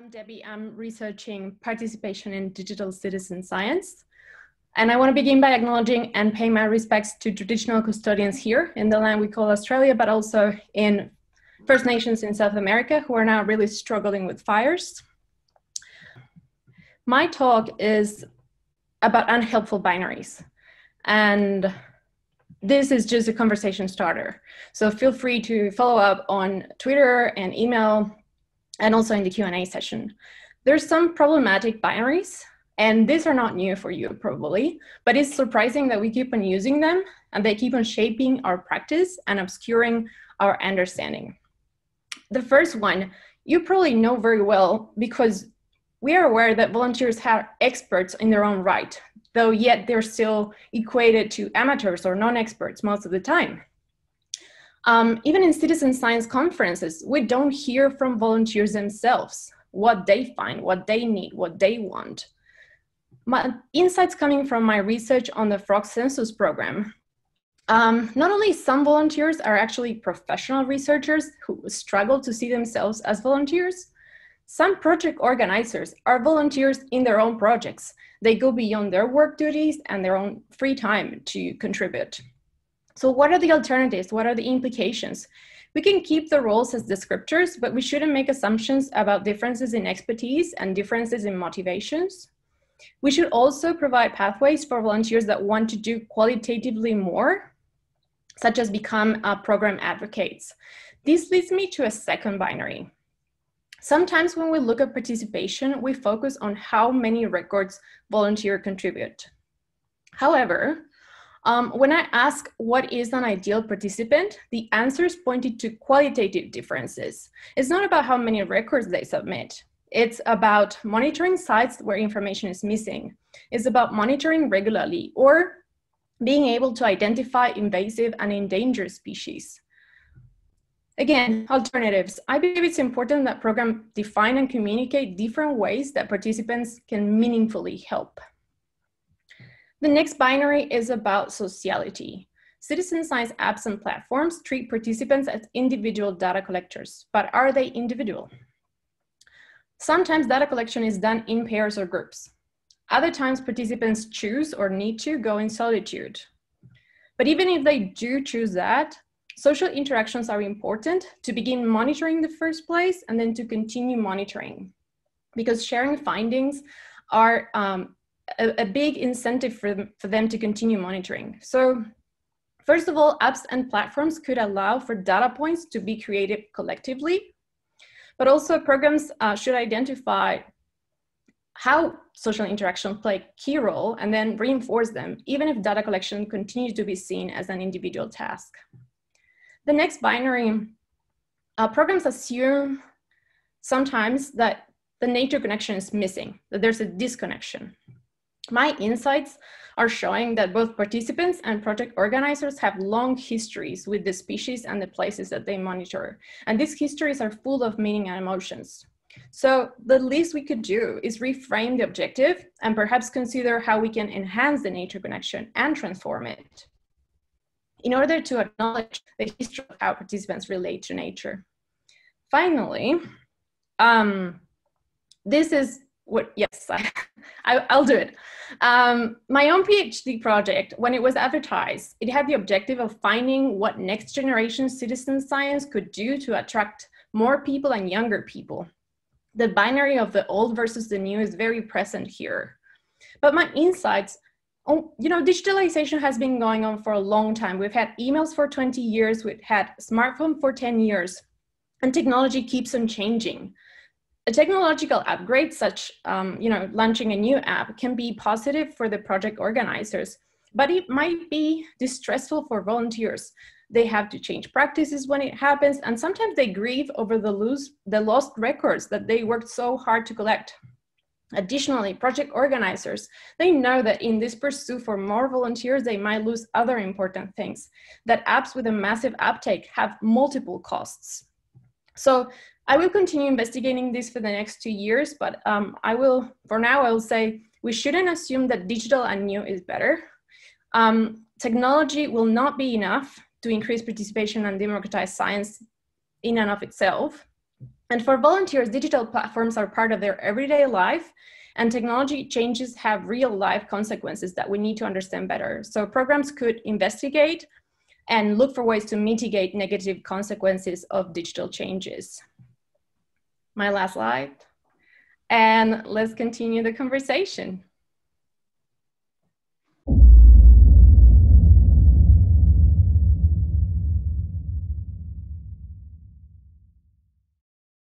I'm Debbie. I'm researching participation in digital citizen science. And I want to begin by acknowledging and paying my respects to traditional custodians here in the land we call Australia, but also in First Nations in South America who are now really struggling with fires. My talk is about unhelpful binaries. And this is just a conversation starter. So feel free to follow up on Twitter and email and also in the Q&A session. There's some problematic binaries, and these are not new for you probably, but it's surprising that we keep on using them and they keep on shaping our practice and obscuring our understanding. The first one, you probably know very well because we are aware that volunteers are experts in their own right, though yet they're still equated to amateurs or non-experts most of the time. Um, even in citizen science conferences, we don't hear from volunteers themselves what they find, what they need, what they want. My insights coming from my research on the Frog Census program. Um, not only some volunteers are actually professional researchers who struggle to see themselves as volunteers, some project organizers are volunteers in their own projects. They go beyond their work duties and their own free time to contribute. So what are the alternatives? What are the implications? We can keep the roles as descriptors, but we shouldn't make assumptions about differences in expertise and differences in motivations. We should also provide pathways for volunteers that want to do qualitatively more, such as become uh, program advocates. This leads me to a second binary. Sometimes when we look at participation, we focus on how many records volunteer contribute. However, um, when I ask what is an ideal participant, the answers pointed to qualitative differences. It's not about how many records they submit. It's about monitoring sites where information is missing. It's about monitoring regularly or being able to identify invasive and endangered species. Again, alternatives. I believe it's important that programs define and communicate different ways that participants can meaningfully help. The next binary is about sociality. Citizen science apps and platforms treat participants as individual data collectors, but are they individual? Sometimes data collection is done in pairs or groups. Other times participants choose or need to go in solitude. But even if they do choose that, social interactions are important to begin monitoring the first place and then to continue monitoring because sharing findings are um, a, a big incentive for them, for them to continue monitoring. So first of all, apps and platforms could allow for data points to be created collectively, but also programs uh, should identify how social interaction play key role and then reinforce them, even if data collection continues to be seen as an individual task. The next binary, uh, programs assume sometimes that the nature connection is missing, that there's a disconnection. My insights are showing that both participants and project organizers have long histories with the species and the places that they monitor. And these histories are full of meaning and emotions. So the least we could do is reframe the objective and perhaps consider how we can enhance the nature connection and transform it in order to acknowledge the history of how participants relate to nature. Finally, um, this is what, yes, I, I, will do it. Um, my own PhD project, when it was advertised, it had the objective of finding what next generation citizen science could do to attract more people and younger people. The binary of the old versus the new is very present here. But my insights, oh, you know, digitalization has been going on for a long time. We've had emails for 20 years, we've had smartphone for 10 years, and technology keeps on changing a technological upgrade, such um, you know, launching a new app, can be positive for the project organizers, but it might be distressful for volunteers. They have to change practices when it happens, and sometimes they grieve over the lose the lost records that they worked so hard to collect. Additionally, project organizers, they know that in this pursuit for more volunteers, they might lose other important things, that apps with a massive uptake have multiple costs. So I will continue investigating this for the next two years, but um, I will, for now, I will say we shouldn't assume that digital and new is better. Um, technology will not be enough to increase participation and democratize science in and of itself. And for volunteers, digital platforms are part of their everyday life and technology changes have real life consequences that we need to understand better. So programs could investigate and look for ways to mitigate negative consequences of digital changes. My last slide. And let's continue the conversation.